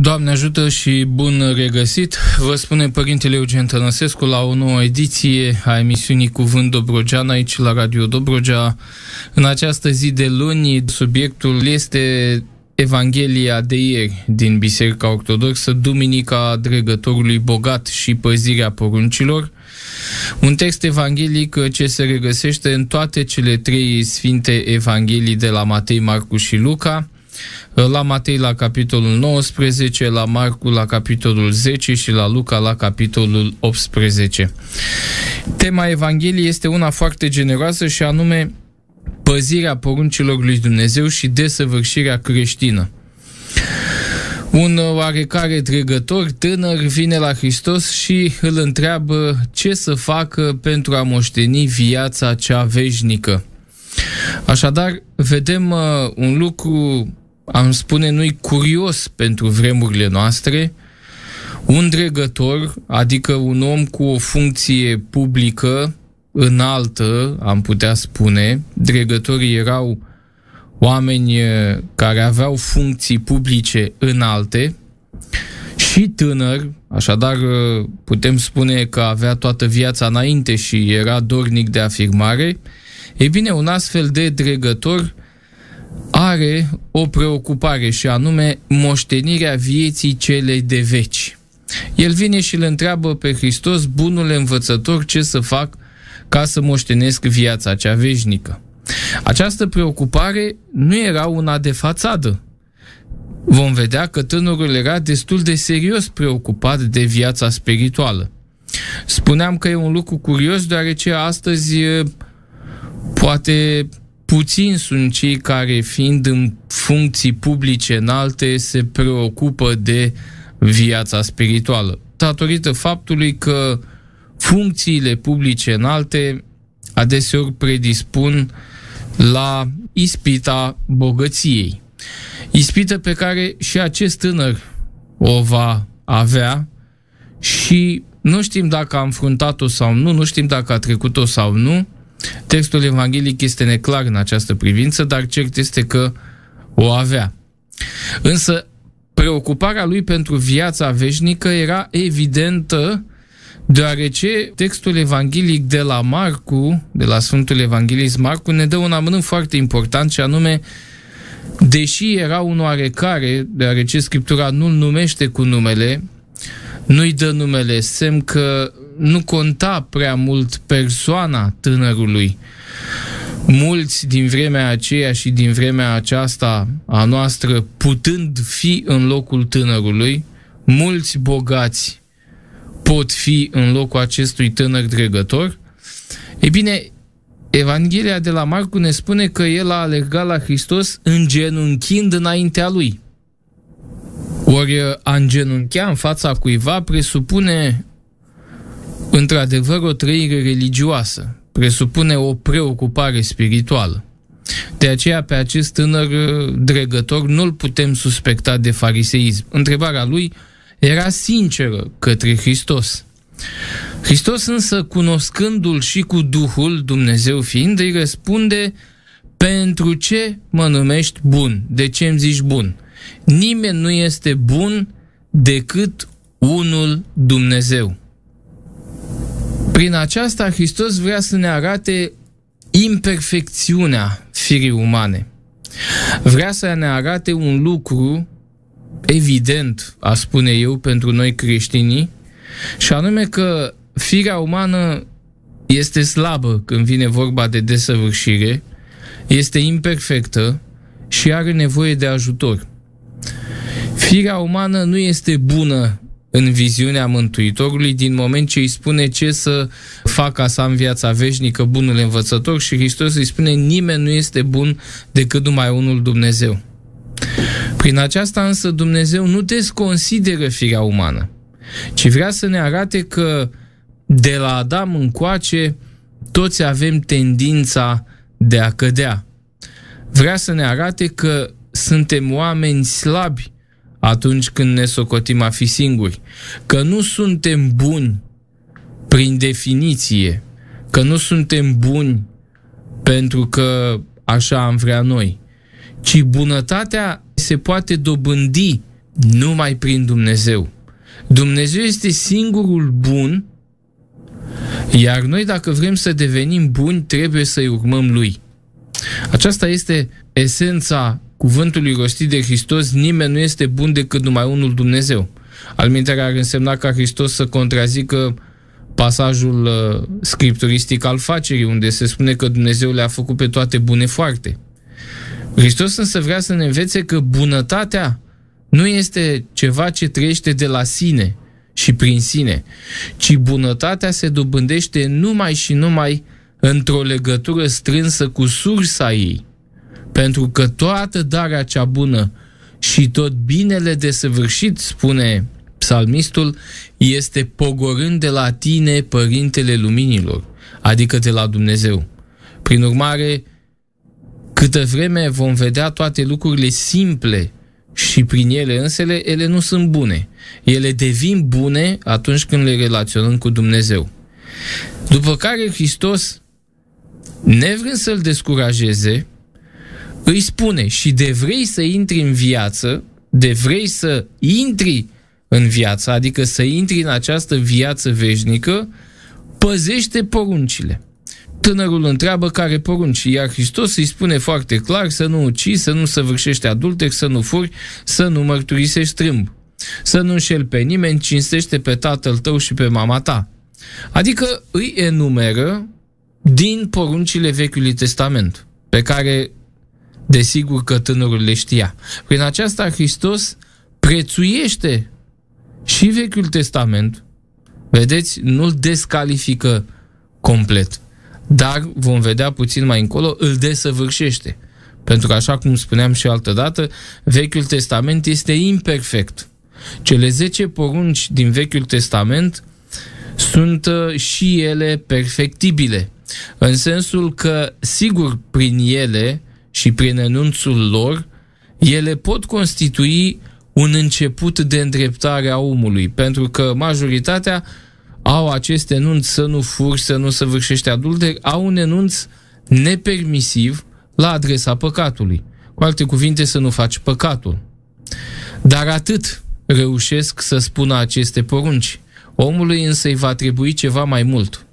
Doamne ajută și bun regăsit! Vă spune Părintele Eugen Tănăsescu la o nouă ediție a emisiunii Cuvânt Dobrogean aici la Radio Dobrogea. În această zi de luni, subiectul este Evanghelia de ieri din Biserica Ortodoxă, Duminica Dregătorului Bogat și Păzirea Poruncilor. Un text evanghelic ce se regăsește în toate cele trei sfinte evanghelii de la Matei, Marcu și Luca, la Matei la capitolul 19, la Marcu la capitolul 10 și la Luca la capitolul 18. Tema Evangheliei este una foarte generoasă și anume păzirea poruncilor lui Dumnezeu și desăvârșirea creștină. Un oarecare dregător tânăr vine la Hristos și îl întreabă ce să facă pentru a moșteni viața cea veșnică. Așadar, vedem uh, un lucru am spune noi, curios pentru vremurile noastre, un dregător, adică un om cu o funcție publică înaltă, am putea spune, dregătorii erau oameni care aveau funcții publice înalte și tânăr, așadar putem spune că avea toată viața înainte și era dornic de afirmare, e bine, un astfel de dregător are o preocupare și anume moștenirea vieții celei de veci. El vine și îl întreabă pe Hristos, bunul învățător, ce să fac ca să moștenesc viața cea veșnică. Această preocupare nu era una de fațadă. Vom vedea că tânărul era destul de serios preocupat de viața spirituală. Spuneam că e un lucru curios, deoarece astăzi poate Puțini sunt cei care, fiind în funcții publice înalte, se preocupă de viața spirituală. Datorită faptului că funcțiile publice înalte adeseori predispun la ispita bogăției. Ispită pe care și acest tânăr o va avea și nu știm dacă a înfruntat-o sau nu, nu știm dacă a trecut-o sau nu, Textul evanghelic este neclar în această privință, dar cert este că o avea. Însă, preocuparea lui pentru viața veșnică era evidentă deoarece textul evanghelic de la Marcu, de la Sfântul Evanghelist Marcu, ne dă un amănânt foarte important și anume deși era un oarecare, deoarece Scriptura nu-l numește cu numele, nu-i dă numele, semn că nu conta prea mult persoana tânărului. Mulți din vremea aceea și din vremea aceasta a noastră, putând fi în locul tânărului, mulți bogați pot fi în locul acestui tânăr dregător, e bine, Evanghelia de la Marcu ne spune că el a alergat la Hristos îngenunchind înaintea lui. Ori a îngenunchea în fața cuiva presupune într-adevăr o trăire religioasă, presupune o preocupare spirituală. De aceea pe acest tânăr uh, dregător nu-l putem suspecta de fariseism. Întrebarea lui era sinceră către Hristos. Hristos însă, cunoscându-l și cu Duhul, Dumnezeu fiind, îi răspunde pentru ce mă numești bun? De ce îmi zici bun? Nimeni nu este bun decât unul Dumnezeu. Prin aceasta Hristos vrea să ne arate imperfecțiunea firii umane. Vrea să ne arate un lucru evident, a spune eu, pentru noi creștinii, și anume că firea umană este slabă când vine vorba de desăvârșire, este imperfectă și are nevoie de ajutor. Firea umană nu este bună în viziunea Mântuitorului din moment ce îi spune ce să facă să am viața veșnică bunul învățător și Hristos îi spune nimeni nu este bun decât numai unul Dumnezeu. Prin aceasta însă Dumnezeu nu desconsideră firea umană, ci vrea să ne arate că de la Adam încoace toți avem tendința de a cădea. Vrea să ne arate că suntem oameni slabi atunci când ne socotim a fi singuri, că nu suntem buni prin definiție, că nu suntem buni pentru că așa am vrea noi, ci bunătatea se poate dobândi numai prin Dumnezeu. Dumnezeu este singurul bun, iar noi dacă vrem să devenim buni, trebuie să-i urmăm Lui. Aceasta este esența cuvântului rostit de Hristos, nimeni nu este bun decât numai unul Dumnezeu. Alminterea ar însemna ca Hristos să contrazică pasajul uh, scripturistic al facerii, unde se spune că Dumnezeu le-a făcut pe toate bune foarte. Hristos însă vrea să ne învețe că bunătatea nu este ceva ce trăiește de la sine și prin sine, ci bunătatea se dobândește numai și numai într-o legătură strânsă cu sursa ei, pentru că toată darea cea bună și tot binele desăvârșit, spune psalmistul, este pogorând de la tine, Părintele Luminilor, adică de la Dumnezeu. Prin urmare, câtă vreme vom vedea toate lucrurile simple și prin ele însele, ele nu sunt bune. Ele devin bune atunci când le relaționăm cu Dumnezeu. După care Hristos, nevrând să-l descurajeze, îi spune și de vrei să intri în viață, de vrei să intri în viață, adică să intri în această viață veșnică, păzește poruncile. Tânărul întreabă care porunci, iar Hristos îi spune foarte clar să nu ucizi, să nu săvârșești adulter, să nu furi, să nu mărturisești strâmb, să nu înșel pe nimeni, cinstește pe tatăl tău și pe mama ta. Adică îi enumeră din poruncile Vechiului Testament, pe care desigur că tânărul le știa. Prin aceasta Hristos prețuiește și Vechiul Testament, vedeți, nu-l descalifică complet, dar vom vedea puțin mai încolo, îl desăvârșește. Pentru că, așa cum spuneam și altă dată, Vechiul Testament este imperfect. Cele 10 porunci din Vechiul Testament sunt uh, și ele perfectibile, în sensul că, sigur, prin ele și prin enunțul lor, ele pot constitui un început de îndreptare a omului, pentru că majoritatea au acest enunț să nu furi, să nu săvârșești adulter, au un enunț nepermisiv la adresa păcatului. Cu alte cuvinte, să nu faci păcatul. Dar atât reușesc să spună aceste porunci. Omului însă îi va trebui ceva mai mult.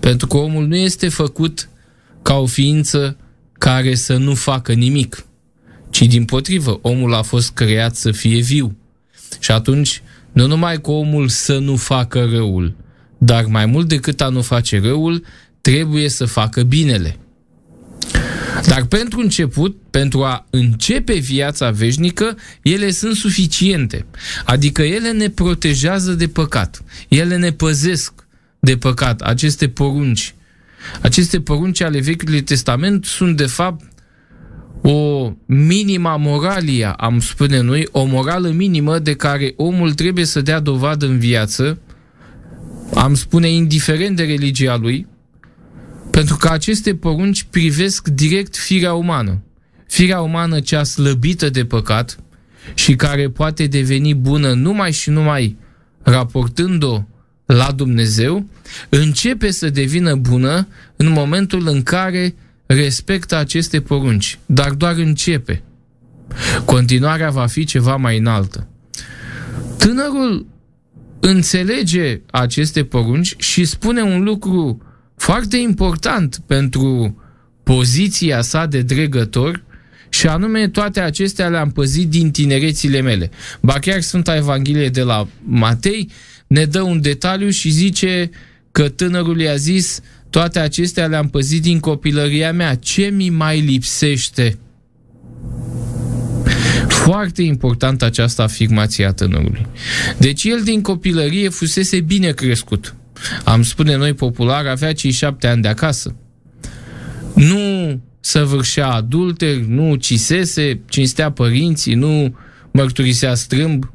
Pentru că omul nu este făcut ca o ființă care să nu facă nimic, ci din potrivă, omul a fost creat să fie viu. Și atunci, nu numai că omul să nu facă răul, dar mai mult decât a nu face răul, trebuie să facă binele. Dar pentru început, pentru a începe viața veșnică, ele sunt suficiente. Adică ele ne protejează de păcat. Ele ne păzesc de păcat, aceste porunci. Aceste porunci ale Vechiului Testament sunt de fapt o minima moralia, am spune noi, o morală minimă de care omul trebuie să dea dovadă în viață, am spune indiferent de religia lui, pentru că aceste porunci privesc direct firea umană. Firea umană cea slăbită de păcat și care poate deveni bună numai și numai raportând-o la Dumnezeu, începe să devină bună în momentul în care respectă aceste porunci, dar doar începe. Continuarea va fi ceva mai înaltă. Tânărul înțelege aceste porunci și spune un lucru foarte important pentru poziția sa de dregător și anume toate acestea le-am păzit din tinerețile mele. Ba chiar Sfânta Evanghelie de la Matei ne dă un detaliu și zice că tânărul i-a zis toate acestea le-am păzit din copilăria mea. Ce mi mai lipsește? Foarte important această afirmație a tânărului. Deci el din copilărie fusese bine crescut. Am spune noi popular, avea cei șapte ani de acasă. Nu săvârșea adulter, nu cisese, cinstea părinții, nu mărturisea strâmb,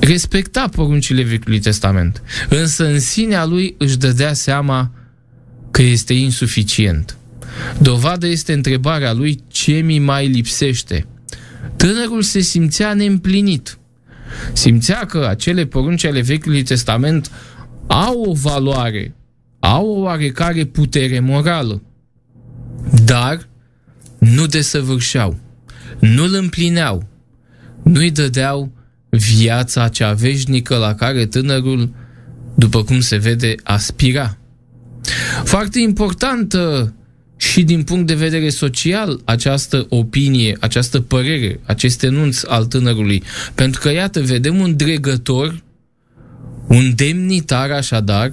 respecta poruncile Vechiului Testament, însă în sinea lui își dădea seama că este insuficient. Dovadă este întrebarea lui ce mi mai lipsește. Tânărul se simțea neîmplinit. Simțea că acele porunci ale Vechiului Testament au o valoare, au o oarecare putere morală, dar nu desăvârșeau, nu îl împlineau, nu-i dădeau viața cea veșnică la care tânărul, după cum se vede, aspira. Foarte importantă și din punct de vedere social această opinie, această părere, acest enunț al tânărului. Pentru că, iată, vedem un dregător, un demnitar așadar,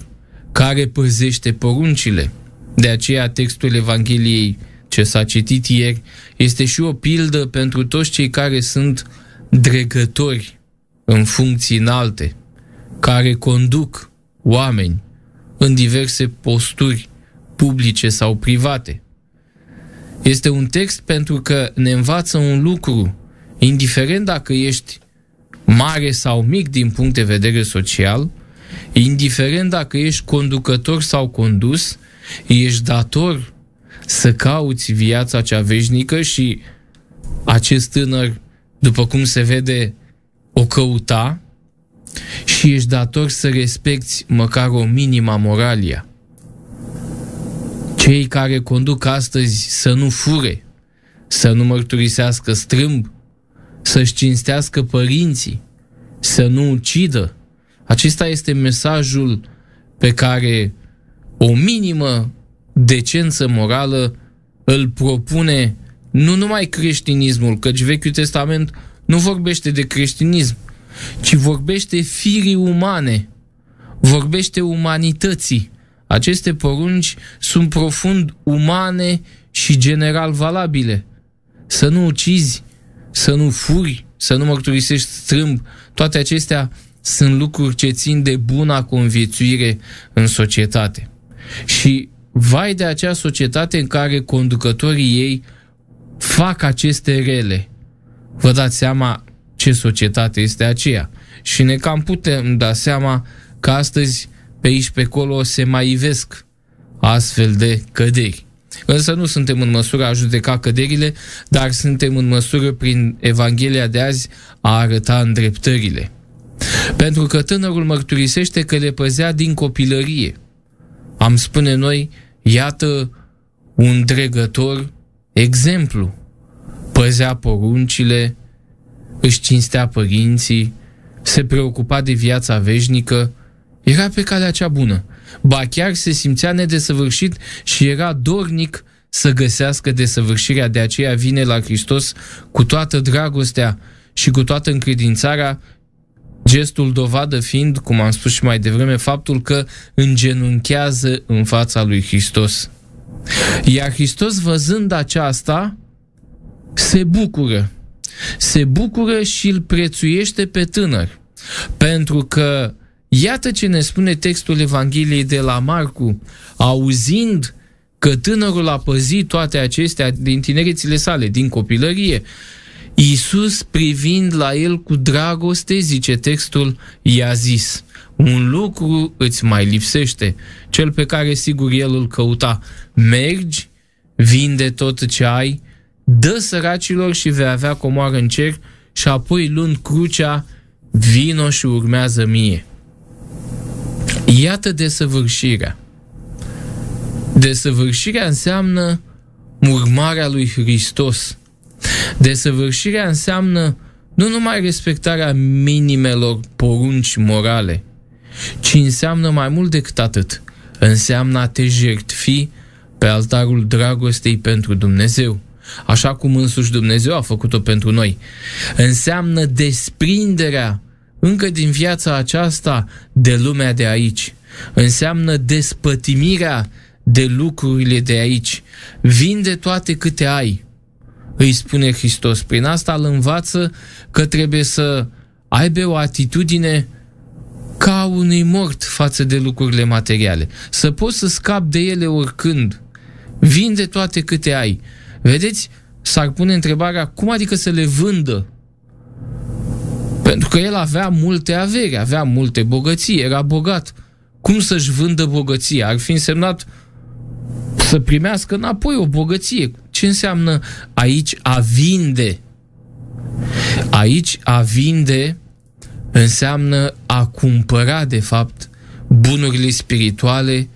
care păzește poruncile. De aceea textul Evangheliei ce s-a citit ieri este și o pildă pentru toți cei care sunt dregători în funcții înalte, care conduc oameni în diverse posturi publice sau private. Este un text pentru că ne învață un lucru, indiferent dacă ești mare sau mic din punct de vedere social, indiferent dacă ești conducător sau condus, ești dator să cauți viața cea veșnică și acest tânăr, după cum se vede, o căuta și ești dator să respecti măcar o minima moralia. Cei care conduc astăzi să nu fure, să nu mărturisească strâmb, să-și cinstească părinții, să nu ucidă. Acesta este mesajul pe care o minimă decență morală îl propune nu numai creștinismul, căci Vechiul Testament nu vorbește de creștinism, ci vorbește firii umane, vorbește umanității. Aceste porunci sunt profund umane și general valabile. Să nu ucizi, să nu furi, să nu mărturisești strâmb, toate acestea sunt lucruri ce țin de buna conviețuire în societate. Și vai de acea societate în care conducătorii ei fac aceste rele. Vă dați seama ce societate este aceea. Și ne cam putem da seama că astăzi pe aici pe acolo se mai ivesc astfel de căderi. Însă nu suntem în măsură a judeca căderile, dar suntem în măsură prin Evanghelia de azi a arăta îndreptările. Pentru că tânărul mărturisește că le păzea din copilărie. Am spune noi, iată un dregător exemplu. Păzea poruncile, își cinstea părinții, se preocupa de viața veșnică, era pe calea cea bună. Ba chiar se simțea nedesăvârșit și era dornic să găsească desăvârșirea, de aceea vine la Hristos cu toată dragostea și cu toată încredințarea, gestul dovadă fiind, cum am spus și mai devreme, faptul că îngenunchează în fața lui Hristos. Iar Hristos, văzând aceasta, se bucură. Se bucură și îl prețuiește pe tânăr. Pentru că, iată ce ne spune textul Evangheliei de la Marcu, auzind că tânărul a păzit toate acestea din tinerețile sale, din copilărie, Iisus privind la el cu dragoste, zice textul, i-a zis, un lucru îți mai lipsește, cel pe care sigur el îl căuta. Mergi, vinde tot ce ai, dă săracilor și vei avea comoară în cer și apoi luând crucea, vino și urmează mie. Iată desăvârșirea. Desăvârșirea înseamnă urmarea lui Hristos. Desăvârșirea înseamnă nu numai respectarea minimelor porunci morale, ci înseamnă mai mult decât atât. Înseamnă a te jertfi pe altarul dragostei pentru Dumnezeu, așa cum însuși Dumnezeu a făcut-o pentru noi. Înseamnă desprinderea încă din viața aceasta de lumea de aici. Înseamnă despătimirea de lucrurile de aici. Vinde toate câte ai. Îi spune Hristos. Prin asta îl învață că trebuie să aibă o atitudine ca unui mort față de lucrurile materiale. Să poți să scapi de ele oricând. Vinde toate câte ai. Vedeți? S-ar pune întrebarea, cum adică să le vândă? Pentru că el avea multe averi, avea multe bogății, era bogat. Cum să-și vândă bogăția? Ar fi însemnat să primească înapoi o bogăție. Ce înseamnă aici a vinde? Aici a vinde înseamnă a cumpăra, de fapt, bunurile spirituale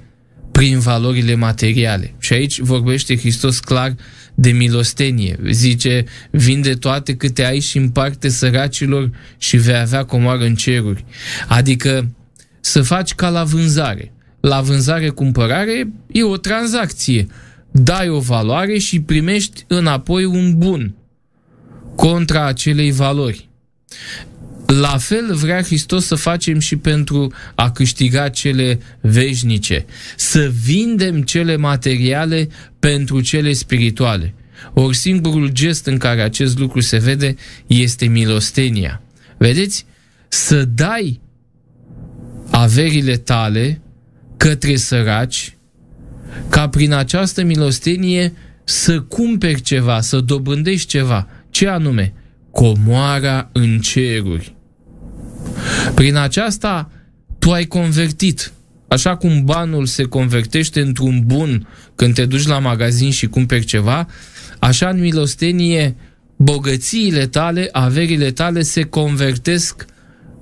prin valorile materiale. Și aici vorbește Hristos clar de milostenie. Zice, vinde toate câte ai și împarte săracilor și vei avea comoară în ceruri. Adică să faci ca la vânzare. La vânzare-cumpărare e o tranzacție. Dai o valoare și primești înapoi un bun contra acelei valori. La fel vrea Hristos să facem și pentru a câștiga cele veșnice, să vindem cele materiale pentru cele spirituale. Ori singurul gest în care acest lucru se vede este milostenia. Vedeți? Să dai averile tale către săraci, ca prin această milostenie să cumperi ceva, să dobândești ceva. Ce anume? Comoara în ceruri. Prin aceasta tu ai convertit. Așa cum banul se convertește într-un bun când te duci la magazin și cumperi ceva, așa în milostenie bogățiile tale, averile tale se convertesc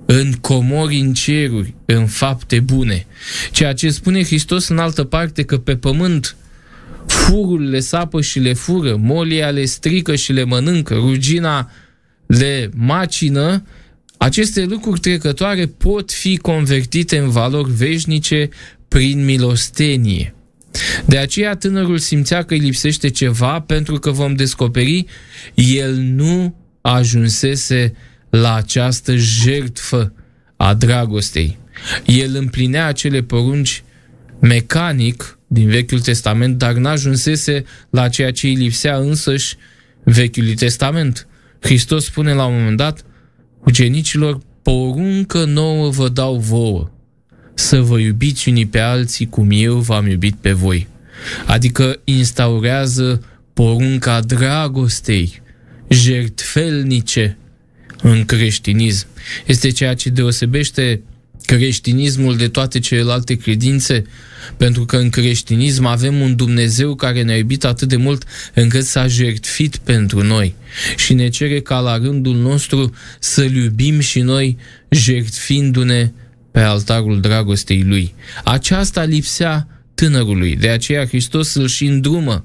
în comori în ceruri, în fapte bune. Ceea ce spune Hristos în altă parte că pe pământ furul le sapă și le fură, molia le strică și le mănâncă, rugina le macină, aceste lucruri trecătoare pot fi convertite în valori veșnice prin milostenie. De aceea tânărul simțea că îi lipsește ceva pentru că vom descoperi, el nu ajunsese la această jertfă a dragostei. El împlinea acele porunci mecanic din Vechiul Testament, dar n-ajunsese la ceea ce îi lipsea însăși Vechiului Testament. Hristos spune la un moment dat, ucenicilor, poruncă nouă vă dau vouă, să vă iubiți unii pe alții cum eu v-am iubit pe voi. Adică instaurează porunca dragostei, jertfelnice în creștinism. Este ceea ce deosebește creștinismul de toate celelalte credințe, pentru că în creștinism avem un Dumnezeu care ne-a iubit atât de mult încât s-a jertfit pentru noi și ne cere ca la rândul nostru să-L iubim și noi jertfindu-ne pe altarul dragostei Lui. Aceasta lipsea tânărului, de aceea Hristos îl și îndrumă,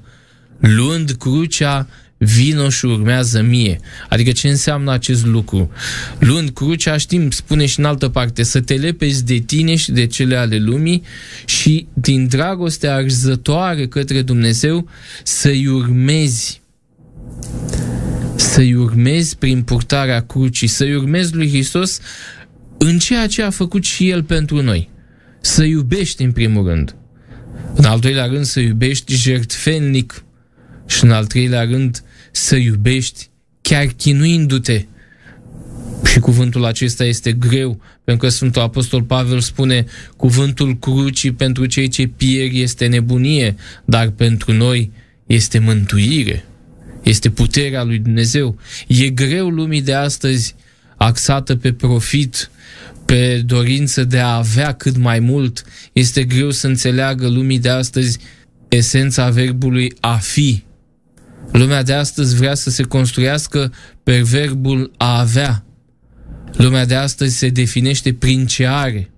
luând crucea vino și urmează mie. Adică ce înseamnă acest lucru? Luând crucea, știm, spune și în altă parte, să te lepezi de tine și de cele ale lumii și din dragoste arzătoare către Dumnezeu să-i urmezi să-i urmezi prin purtarea crucii, să-i urmezi lui Hristos în ceea ce a făcut și El pentru noi. Să iubești în primul rând. În al doilea rând să iubești jertfennic și în al treilea rând să iubești chiar chinuindu-te. Și cuvântul acesta este greu, pentru că Sfântul Apostol Pavel spune cuvântul crucii pentru cei ce pierd este nebunie, dar pentru noi este mântuire, este puterea lui Dumnezeu. E greu lumii de astăzi axată pe profit, pe dorință de a avea cât mai mult. Este greu să înțeleagă lumii de astăzi esența verbului a fi, Lumea de astăzi vrea să se construiască pe verbul a avea. Lumea de astăzi se definește prin ce are.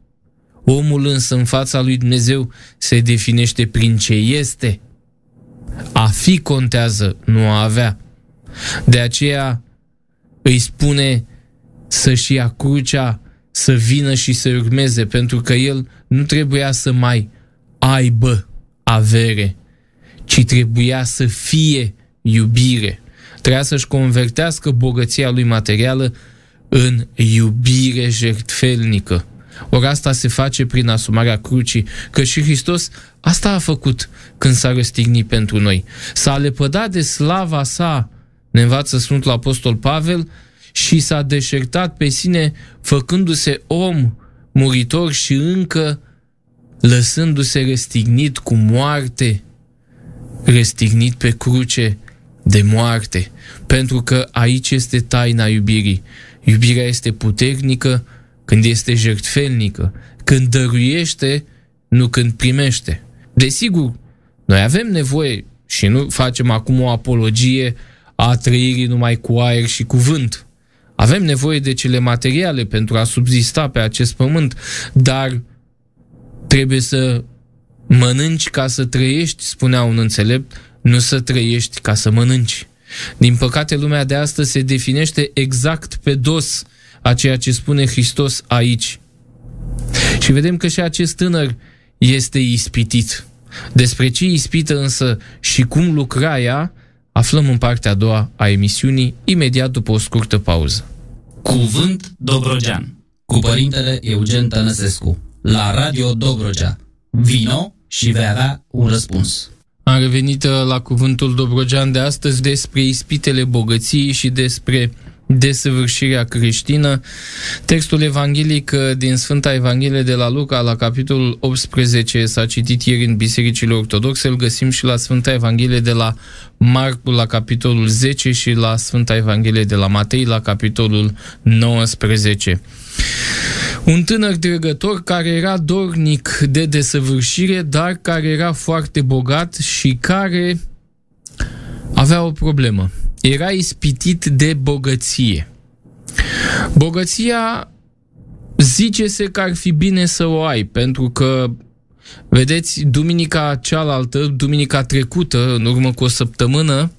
Omul însă în fața lui Dumnezeu se definește prin ce este. A fi contează, nu a avea. De aceea îi spune să-și ia crucea, să vină și să urmeze, pentru că el nu trebuia să mai aibă avere, ci trebuia să fie iubire. Trebuia să-și convertească bogăția lui materială în iubire jertfelnică. Ori asta se face prin asumarea crucii, că și Hristos asta a făcut când s-a răstignit pentru noi. S-a lepădat de slava sa, ne învață Sfântul Apostol Pavel, și s-a deșertat pe sine făcându-se om muritor și încă lăsându-se răstignit cu moarte, răstignit pe cruce de moarte, pentru că aici este taina iubirii. Iubirea este puternică când este jertfelnică, când dăruiește, nu când primește. Desigur, noi avem nevoie și nu facem acum o apologie a trăirii numai cu aer și cuvânt. Avem nevoie de cele materiale pentru a subzista pe acest pământ, dar trebuie să Mănânci ca să trăiești, spunea un înțelept, nu să trăiești ca să mănânci. Din păcate, lumea de astăzi se definește exact pe dos a ceea ce spune Hristos aici. Și vedem că și acest tânăr este ispitit. Despre ce ispită însă și cum lucra ea, aflăm în partea a doua a emisiunii, imediat după o scurtă pauză. Cuvânt Dobrogean cu părintele Eugen Tănăsescu la Radio Dobrogea. Vino și vei avea un răspuns. Am revenit uh, la cuvântul Dobrogean de astăzi despre ispitele bogăției și despre desăvârșirea creștină. Textul evanghelic uh, din Sfânta Evanghelie de la Luca, la capitolul 18, s-a citit ieri în bisericile ortodoxe, îl găsim și la Sfânta Evanghelie de la Marcu, la capitolul 10 și la Sfânta Evanghelie de la Matei, la capitolul 19. Un tânăr dregător care era dornic de desăvârșire, dar care era foarte bogat și care avea o problemă. Era ispitit de bogăție. Bogăția zice-se că ar fi bine să o ai, pentru că, vedeți, duminica cealaltă, duminica trecută, în urmă cu o săptămână,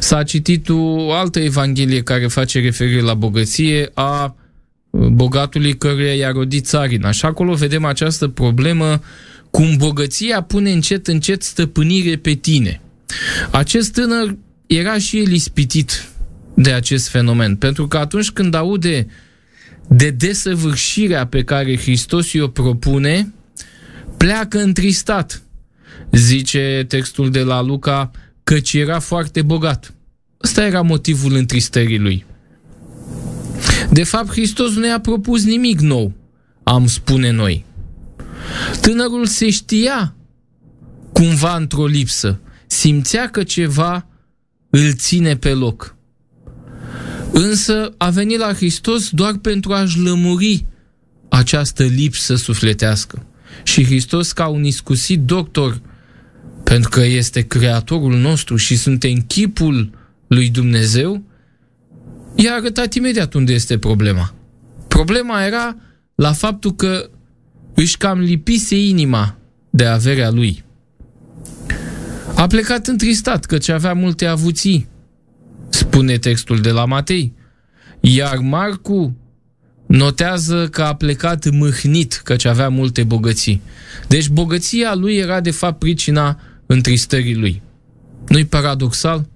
s-a citit o altă evanghelie care face referire la bogăție a bogatului căruia i-a rodit țarina. Și acolo vedem această problemă cum bogăția pune încet, încet stăpânire pe tine. Acest tânăr era și el ispitit de acest fenomen, pentru că atunci când aude de desăvârșirea pe care Hristos i-o propune, pleacă întristat. Zice textul de la Luca, căci era foarte bogat. Ăsta era motivul întristării lui. De fapt, Hristos nu i-a propus nimic nou, am spune noi. Tânărul se știa cumva într-o lipsă, simțea că ceva îl ține pe loc. Însă a venit la Hristos doar pentru a-și lămuri această lipsă sufletească. Și Hristos, ca un iscusit doctor, pentru că este creatorul nostru și suntem chipul lui Dumnezeu, i-a arătat imediat unde este problema. Problema era la faptul că își cam lipise inima de averea lui. A plecat întristat căci avea multe avuții, spune textul de la Matei. Iar Marcu notează că a plecat mâhnit căci avea multe bogății. Deci bogăția lui era de fapt pricina întristării lui. Nu-i paradoxal?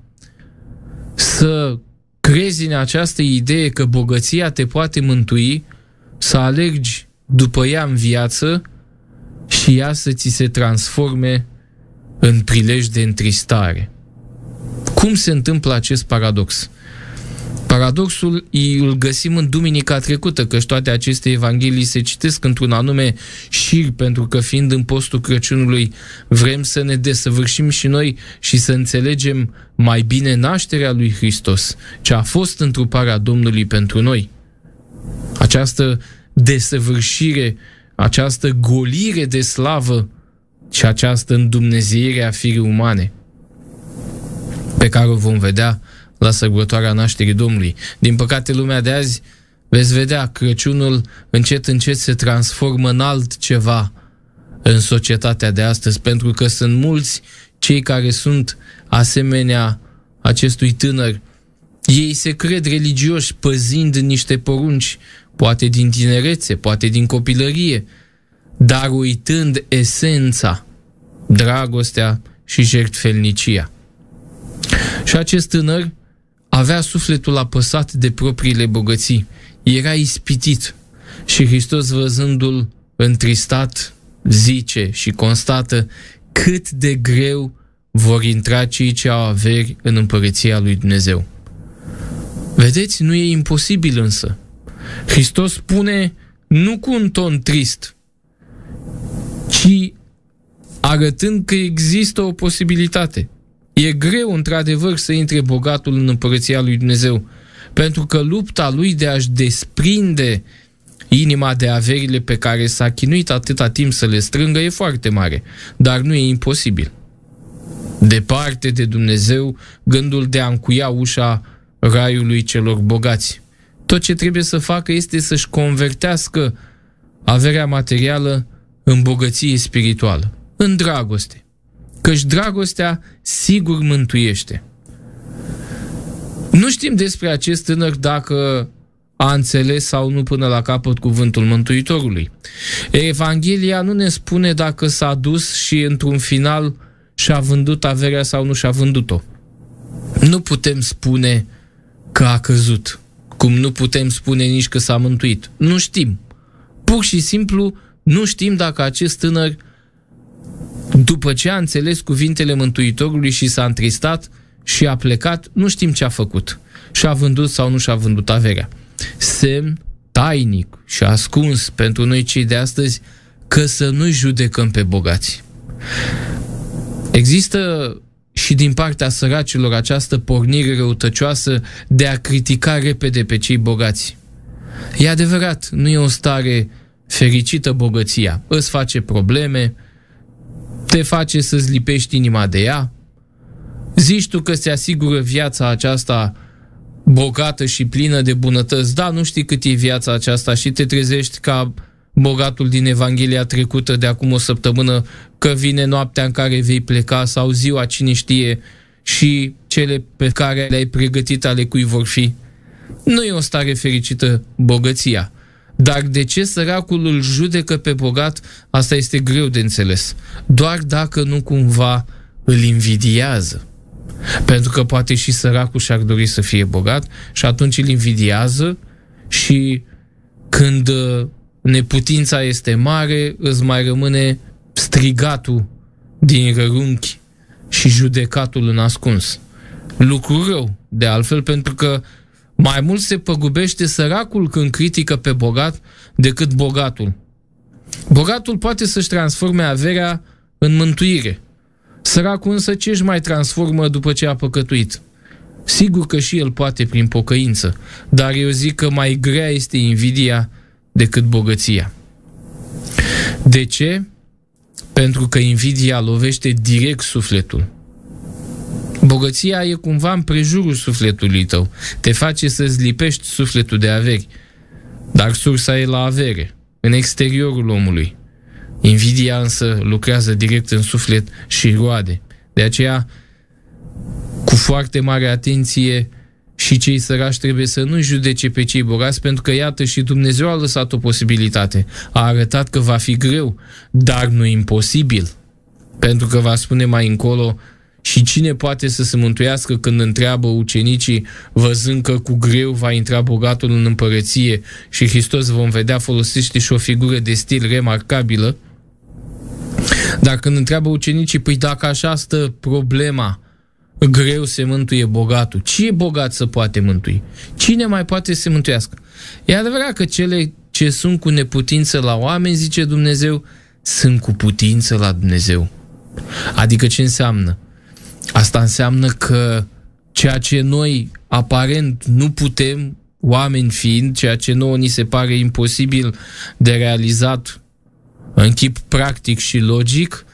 Să crezi în această idee că bogăția te poate mântui, să alergi după ea în viață și ea să ți se transforme în prilej de întristare. Cum se întâmplă acest paradox? Paradoxul îl găsim în duminica trecută, că toate aceste evanghelii se citesc într-un anume șir, pentru că fiind în postul Crăciunului vrem să ne desăvârșim și noi și să înțelegem mai bine nașterea lui Hristos, ce a fost întruparea Domnului pentru noi. Această desăvârșire, această golire de slavă și această îndumnezeire a firii umane pe care o vom vedea la sărbătoarea nașterii Domnului. Din păcate, lumea de azi, veți vedea, Crăciunul încet, încet se transformă în altceva în societatea de astăzi, pentru că sunt mulți cei care sunt asemenea acestui tânăr. Ei se cred religioși păzind niște porunci, poate din tinerețe, poate din copilărie, dar uitând esența, dragostea și jertfelnicia. Și acest tânăr avea sufletul apăsat de propriile bogății, era ispitit și Hristos văzându-l întristat, zice și constată cât de greu vor intra cei ce au averi în împărăția lui Dumnezeu. Vedeți, nu e imposibil însă. Hristos spune nu cu un ton trist, ci arătând că există o posibilitate. E greu, într-adevăr, să intre bogatul în împărăția lui Dumnezeu, pentru că lupta lui de a-și desprinde inima de averile pe care s-a chinuit atâta timp să le strângă e foarte mare, dar nu e imposibil. Departe de Dumnezeu, gândul de a încuia ușa raiului celor bogați. Tot ce trebuie să facă este să-și convertească averea materială în bogăție spirituală. în dragoste. Căci dragostea sigur mântuiește. Nu știm despre acest tânăr dacă a înțeles sau nu până la capăt cuvântul Mântuitorului. Evanghelia nu ne spune dacă s-a dus și într-un final și-a vândut averea sau nu și-a vândut-o. Nu putem spune că a căzut, cum nu putem spune nici că s-a mântuit. Nu știm. Pur și simplu nu știm dacă acest tânăr, după ce a înțeles cuvintele Mântuitorului și s-a întristat și a plecat, nu știm ce a făcut. Și-a vândut sau nu și-a vândut averea. Semn tainic și ascuns pentru noi cei de astăzi că să nu judecăm pe bogați. Există și din partea săracilor această pornire răutăcioasă de a critica repede pe cei bogați. E adevărat, nu e o stare fericită bogăția. Îți face probleme, te face să-ți lipești inima de ea, zici tu că se asigură viața aceasta bogată și plină de bunătăți. Da, nu știi cât e viața aceasta și te trezești ca bogatul din Evanghelia trecută de acum o săptămână că vine noaptea în care vei pleca sau ziua cine știe și cele pe care le-ai pregătit ale cui vor fi. Nu e o stare fericită bogăția. Dar de ce săracul îl judecă pe bogat, asta este greu de înțeles. Doar dacă nu cumva îl invidiază. Pentru că poate și săracul și-ar dori să fie bogat și atunci îl invidiază și când uh, neputința este mare, îți mai rămâne strigatul din rărunchi și judecatul în ascuns. Lucru rău, de altfel, pentru că mai mult se păgubește săracul când critică pe bogat decât bogatul. Bogatul poate să-și transforme averea în mântuire. Săracul însă ce își mai transformă după ce a păcătuit? Sigur că și el poate prin pocăință, dar eu zic că mai grea este invidia decât bogăția. De ce? Pentru că invidia lovește direct sufletul. Bogăția e cumva în prejurul sufletului tău. Te face să-ți lipești sufletul de averi. Dar sursa e la avere, în exteriorul omului. Invidia însă lucrează direct în suflet și roade. De aceea, cu foarte mare atenție, și cei sărași trebuie să nu judece pe cei bogați, pentru că, iată, și Dumnezeu a lăsat o posibilitate. A arătat că va fi greu, dar nu imposibil. Pentru că va spune mai încolo, și cine poate să se mântuiască când întreabă ucenicii, văzând că cu greu va intra bogatul în împărăție și Hristos vom vedea folosește și o figură de stil remarcabilă, dar când întreabă ucenicii, păi dacă așa stă problema, greu se mântuie bogatul. Ce e bogat să poate mântui? Cine mai poate să se mântuiască? E adevărat că cele ce sunt cu neputință la oameni, zice Dumnezeu, sunt cu putință la Dumnezeu. Adică ce înseamnă? Asta înseamnă că ceea ce noi aparent nu putem, oameni fiind, ceea ce nouă ni se pare imposibil de realizat în chip practic și logic,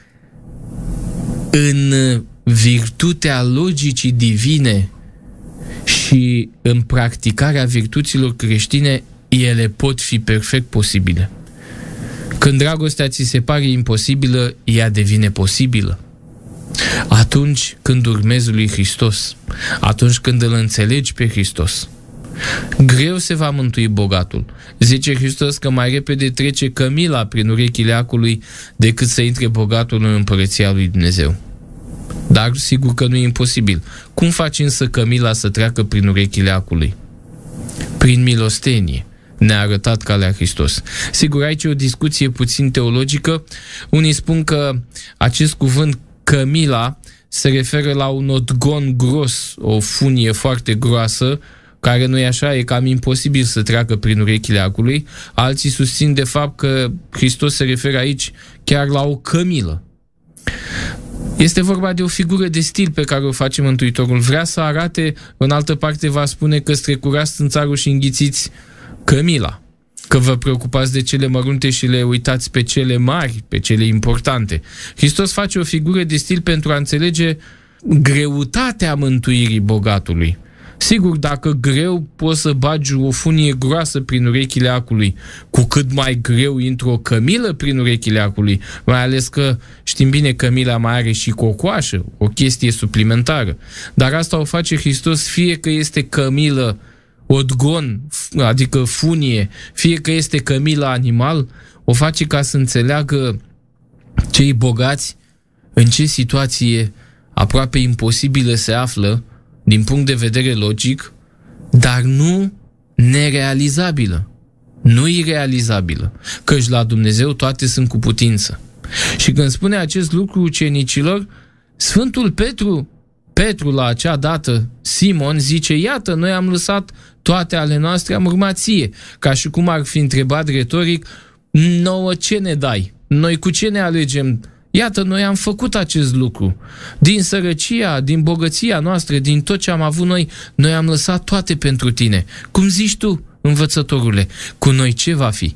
în virtutea logicii divine și în practicarea virtuților creștine, ele pot fi perfect posibile. Când dragostea ți se pare imposibilă, ea devine posibilă. Atunci când urmezi lui Hristos, atunci când îl înțelegi pe Hristos, greu se va mântui bogatul. Zice Hristos că mai repede trece cămila prin urechile acului decât să intre bogatul în împărăția lui Dumnezeu. Dar sigur că nu e imposibil. Cum faci însă Camila să treacă prin urechile acului? Prin milostenie ne-a arătat calea Hristos. Sigur, aici e o discuție puțin teologică. Unii spun că acest cuvânt Camila se referă la un odgon gros, o funie foarte groasă, care nu e așa, e cam imposibil să treacă prin urechile acului. Alții susțin de fapt că Hristos se referă aici chiar la o cămilă. Este vorba de o figură de stil pe care o face Mântuitorul. Vrea să arate, în altă parte va spune că strecurați țarul și înghițiți cămila. Că vă preocupați de cele mărunte și le uitați pe cele mari, pe cele importante. Hristos face o figură de stil pentru a înțelege greutatea mântuirii bogatului. Sigur, dacă greu poți să bagi o funie groasă prin urechile acului, cu cât mai greu intră o cămilă prin urechile acului, mai ales că știm bine cămila mai are și cocoașă, o chestie suplimentară. Dar asta o face Hristos fie că este cămilă odgon, adică funie, fie că este cămila animal, o face ca să înțeleagă cei bogați în ce situație aproape imposibilă se află din punct de vedere logic, dar nu nerealizabilă. Nu irealizabilă. Căci la Dumnezeu toate sunt cu putință. Și când spune acest lucru ucenicilor, Sfântul Petru, Petru la acea dată, Simon, zice, iată, noi am lăsat toate ale noastre, am urmat ție. Ca și cum ar fi întrebat retoric, nouă ce ne dai? Noi cu ce ne alegem Iată, noi am făcut acest lucru. Din sărăcia, din bogăția noastră, din tot ce am avut noi, noi am lăsat toate pentru tine. Cum zici tu, învățătorule, cu noi ce va fi?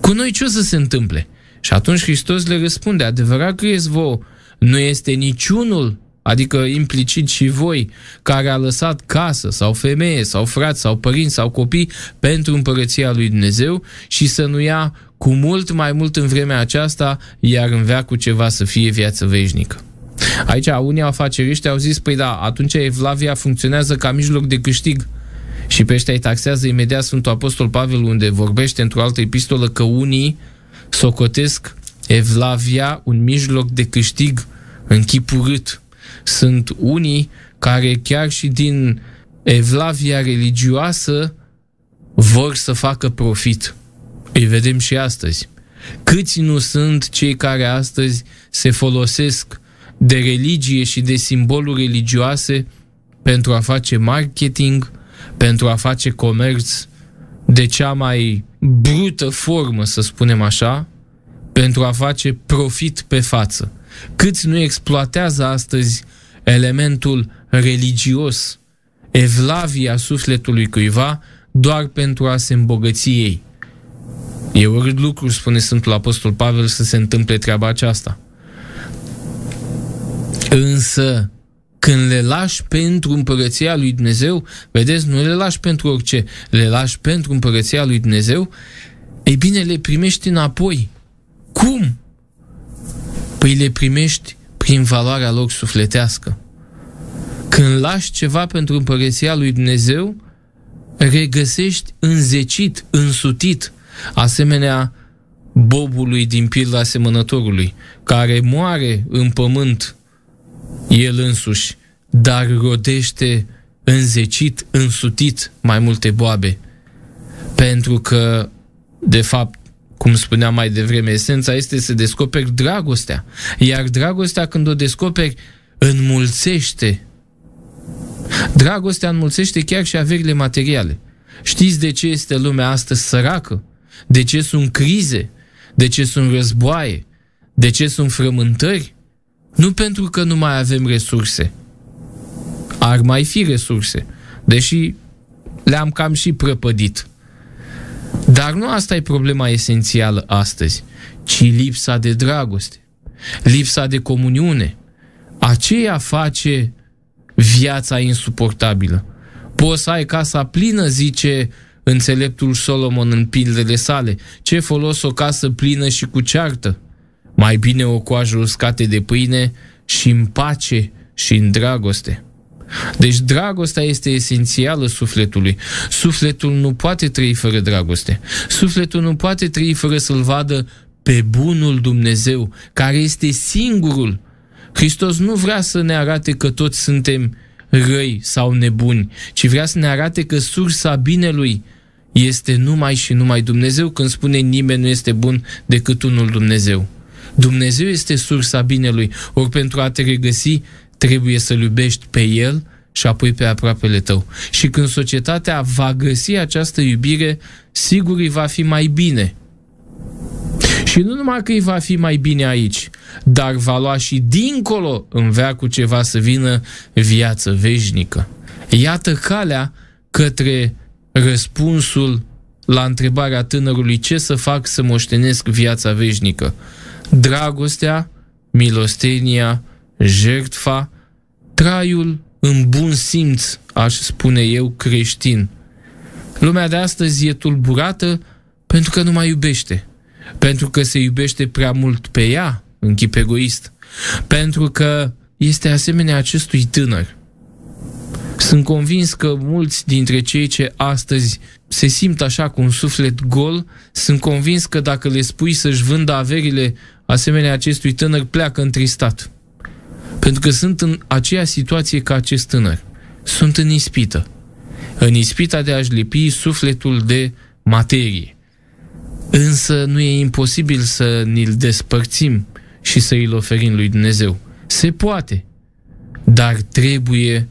Cu noi ce o să se întâmple? Și atunci Hristos le răspunde, adevărat crezi vouă, nu este niciunul, adică implicit și voi, care a lăsat casă sau femeie sau frați sau părinți sau copii pentru împărăția lui Dumnezeu și să nu ia cu mult mai mult în vremea aceasta, iar în veacul ceva să fie viață veșnică. Aici unii afaceriști au zis, păi da, atunci Evlavia funcționează ca mijloc de câștig. Și pe ăștia îi taxează imediat Sfântul Apostol Pavel, unde vorbește într-o altă epistolă că unii socotesc Evlavia un mijloc de câștig în chip urât. Sunt unii care chiar și din Evlavia religioasă vor să facă profit. Îi vedem și astăzi. Câți nu sunt cei care astăzi se folosesc de religie și de simboluri religioase pentru a face marketing, pentru a face comerț de cea mai brută formă, să spunem așa, pentru a face profit pe față. Câți nu exploatează astăzi elementul religios, evlavia sufletului cuiva, doar pentru a se îmbogăți ei. E urât lucru, spune Sfântul Apostol Pavel, să se întâmple treaba aceasta. Însă, când le lași pentru împărăția lui Dumnezeu, vedeți, nu le lași pentru orice, le lași pentru împărăția lui Dumnezeu, ei bine, le primești înapoi. Cum? Păi le primești prin valoarea lor sufletească. Când lași ceva pentru împărăția lui Dumnezeu, regăsești înzecit, însutit, asemenea bobului din pilda asemănătorului, care moare în pământ el însuși, dar rodește înzecit, însutit mai multe boabe. Pentru că, de fapt, cum spuneam mai devreme, esența este să descoperi dragostea. Iar dragostea, când o descoperi, înmulțește. Dragostea înmulțește chiar și averile materiale. Știți de ce este lumea astăzi săracă? De ce sunt crize? De ce sunt războaie? De ce sunt frământări? Nu pentru că nu mai avem resurse. Ar mai fi resurse, deși le-am cam și prăpădit. Dar nu asta e problema esențială astăzi, ci lipsa de dragoste, lipsa de comuniune. Aceea face viața insuportabilă. Poți să ai casa plină, zice înțeleptul Solomon în pildele sale. Ce folos o casă plină și cu ceartă? Mai bine o coajă uscate de pâine și în pace și în dragoste. Deci dragostea este esențială sufletului. Sufletul nu poate trăi fără dragoste. Sufletul nu poate trăi fără să-L vadă pe bunul Dumnezeu, care este singurul. Hristos nu vrea să ne arate că toți suntem răi sau nebuni, ci vrea să ne arate că sursa binelui este numai și numai Dumnezeu când spune nimeni nu este bun decât unul Dumnezeu. Dumnezeu este sursa binelui, ori pentru a te regăsi trebuie să-L iubești pe El și apoi pe aproapele tău. Și când societatea va găsi această iubire, sigur îi va fi mai bine. Și nu numai că îi va fi mai bine aici, dar va lua și dincolo în veacul ceva să vină viață veșnică. Iată calea către răspunsul la întrebarea tânărului ce să fac să moștenesc viața veșnică. Dragostea, milostenia, jertfa, traiul în bun simț, aș spune eu, creștin. Lumea de astăzi e tulburată pentru că nu mai iubește. Pentru că se iubește prea mult pe ea, în chip egoist. Pentru că este asemenea acestui tânăr. Sunt convins că mulți dintre cei ce astăzi se simt așa cu un suflet gol, sunt convins că dacă le spui să-și vândă averile asemenea acestui tânăr, pleacă întristat. Pentru că sunt în aceea situație ca acest tânăr. Sunt în ispită. În ispita de a-și lipi sufletul de materie. Însă nu e imposibil să ni-l despărțim și să îl oferim lui Dumnezeu. Se poate, dar trebuie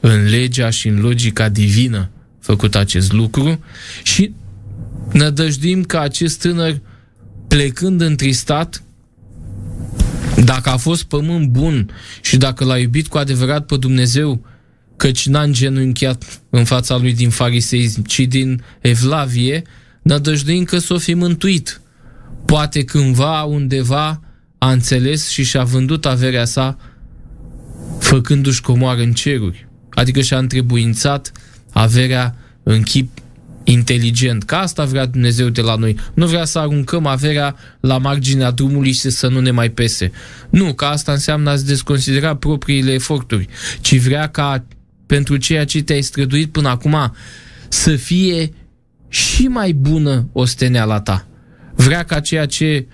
în legea și în logica divină făcut acest lucru și nădăjduim că acest tânăr plecând întristat dacă a fost pământ bun și dacă l-a iubit cu adevărat pe Dumnezeu, căci n-a îngenunchiat în fața lui din fariseism, ci din evlavie, nădăjduim că s-o fi mântuit. Poate cândva, undeva, a înțeles și și-a vândut averea sa făcându-și comoară în ceruri. Adică și-a întrebuințat averea în chip inteligent, că asta vrea Dumnezeu de la noi. Nu vrea să aruncăm averea la marginea drumului și să nu ne mai pese. Nu, că asta înseamnă a-ți desconsidera propriile eforturi, ci vrea ca pentru ceea ce te-ai străduit până acum să fie și mai bună osteneala ta. Vrea ca ceea ce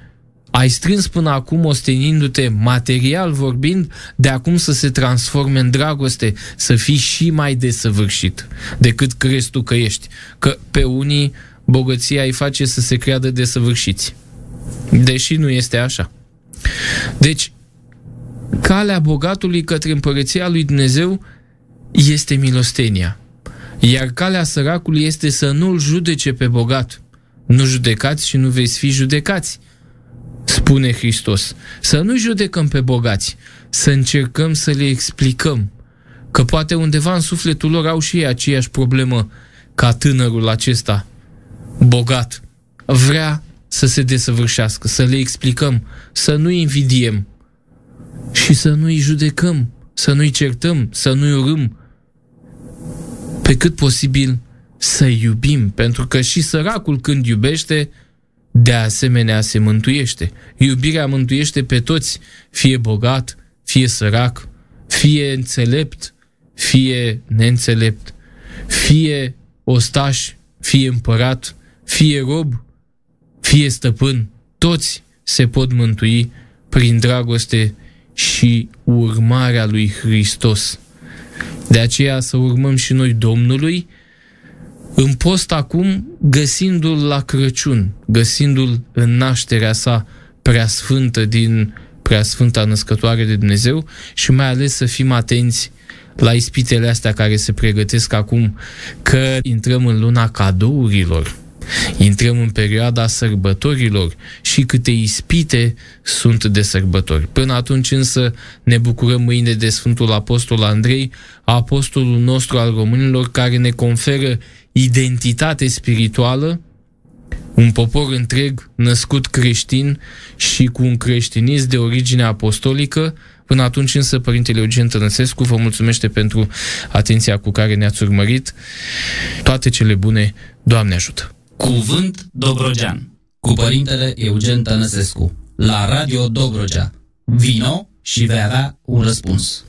ai strâns până acum ostenindu-te material vorbind, de acum să se transforme în dragoste, să fii și mai desăvârșit decât crezi tu că ești. Că pe unii bogăția îi face să se creadă desăvârșiți. Deși nu este așa. Deci, calea bogatului către împărăția lui Dumnezeu este milostenia. Iar calea săracului este să nu-l judece pe bogat. Nu judecați și nu veți fi judecați spune Hristos. Să nu judecăm pe bogați, să încercăm să le explicăm că poate undeva în sufletul lor au și ei aceeași problemă ca tânărul acesta bogat. Vrea să se desăvârșească, să le explicăm, să nu invidiem și să nu-i judecăm, să nu-i certăm, să nu-i urâm, pe cât posibil să iubim, pentru că și săracul când iubește, de asemenea se mântuiește. Iubirea mântuiește pe toți, fie bogat, fie sărac, fie înțelept, fie neînțelept, fie ostaș, fie împărat, fie rob, fie stăpân, toți se pot mântui prin dragoste și urmarea lui Hristos. De aceea să urmăm și noi Domnului, în post acum, găsindu-l la Crăciun, găsindu-l în nașterea sa preasfântă din preasfânta născătoare de Dumnezeu și mai ales să fim atenți la ispitele astea care se pregătesc acum, că intrăm în luna cadourilor, intrăm în perioada sărbătorilor și câte ispite sunt de sărbători. Până atunci însă ne bucurăm mâine de Sfântul Apostol Andrei, apostolul nostru al românilor, care ne conferă identitate spirituală, un popor întreg născut creștin și cu un creștinism de origine apostolică. Până atunci însă Părintele Eugen Tănăsescu vă mulțumește pentru atenția cu care ne-ați urmărit. Toate cele bune, Doamne ajută! Cuvânt Dobrogean cu Părintele Eugen Tănăsescu la Radio Dobrogea. Vino și vei avea un răspuns.